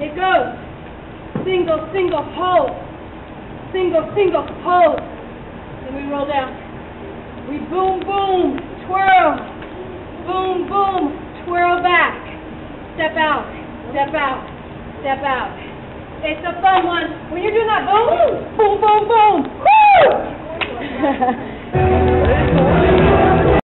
It goes single, single, hold. Single, single, hold. Then we roll down. We boom, boom, twirl. Boom, boom, twirl back. Step out, step out, step out. It's a fun one. When you're doing that boom, boom, boom, boom, woo!